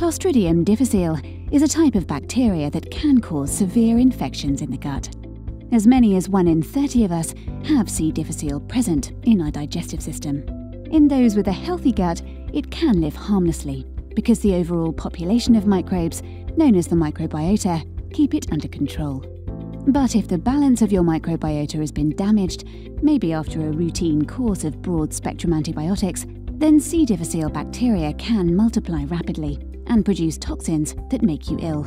Clostridium difficile is a type of bacteria that can cause severe infections in the gut. As many as 1 in 30 of us have C. difficile present in our digestive system. In those with a healthy gut, it can live harmlessly because the overall population of microbes, known as the microbiota, keep it under control. But if the balance of your microbiota has been damaged, maybe after a routine course of broad spectrum antibiotics, then C. difficile bacteria can multiply rapidly and produce toxins that make you ill.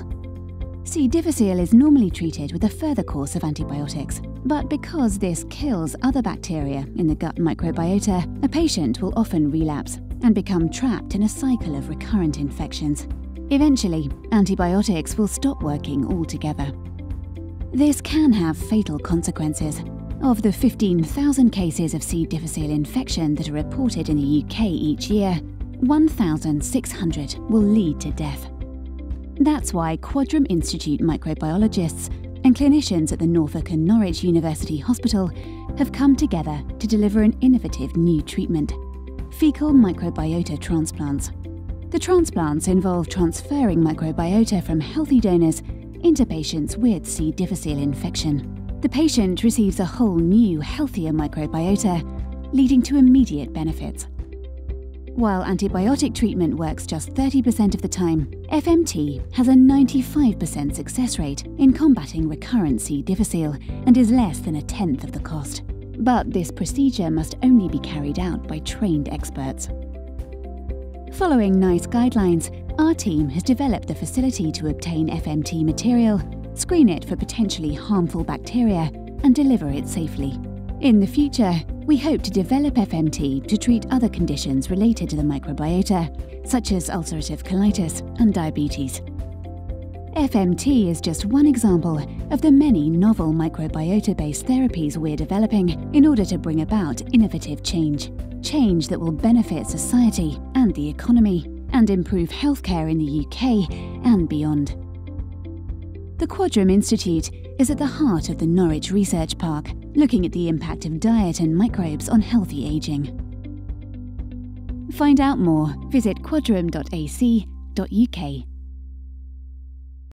C. difficile is normally treated with a further course of antibiotics, but because this kills other bacteria in the gut microbiota, a patient will often relapse and become trapped in a cycle of recurrent infections. Eventually, antibiotics will stop working altogether. This can have fatal consequences. Of the 15,000 cases of C. difficile infection that are reported in the UK each year, 1,600 will lead to death. That's why Quadram Institute microbiologists and clinicians at the Norfolk and Norwich University Hospital have come together to deliver an innovative new treatment fecal microbiota transplants. The transplants involve transferring microbiota from healthy donors into patients with C. difficile infection. The patient receives a whole new, healthier microbiota, leading to immediate benefits. While antibiotic treatment works just 30% of the time, FMT has a 95% success rate in combating recurrent C. difficile and is less than a tenth of the cost. But this procedure must only be carried out by trained experts. Following NICE guidelines, our team has developed the facility to obtain FMT material, screen it for potentially harmful bacteria, and deliver it safely. In the future, we hope to develop FMT to treat other conditions related to the microbiota, such as ulcerative colitis and diabetes. FMT is just one example of the many novel microbiota based therapies we're developing in order to bring about innovative change. Change that will benefit society and the economy and improve healthcare in the UK and beyond. The Quadram Institute is at the heart of the Norwich Research Park, looking at the impact of diet and microbes on healthy ageing. Find out more, visit quadram.ac.uk.